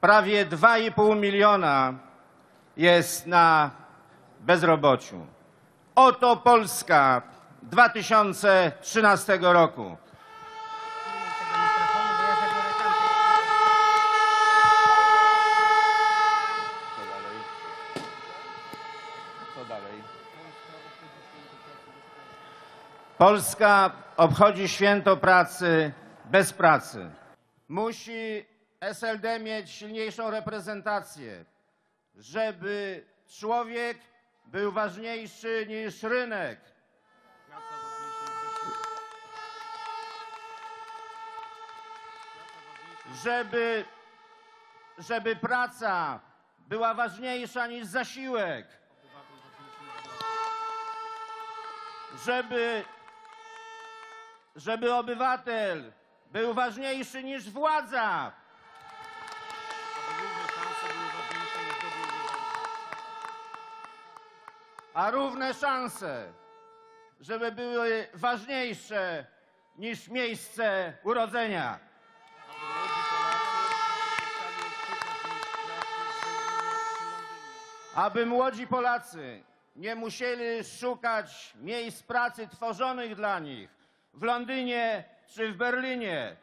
Prawie 2,5 miliona jest na bezrobociu. Oto Polska 2013 roku. Polska obchodzi święto pracy bez pracy. Musi SLD mieć silniejszą reprezentację, żeby człowiek był ważniejszy niż rynek. Żeby, żeby praca była ważniejsza niż zasiłek. Żeby, żeby obywatel był ważniejszy niż władza. A równe szanse, żeby były ważniejsze niż miejsce urodzenia. Aby młodzi Polacy nie musieli szukać miejsc pracy tworzonych dla nich w Londynie czy w Berlinie,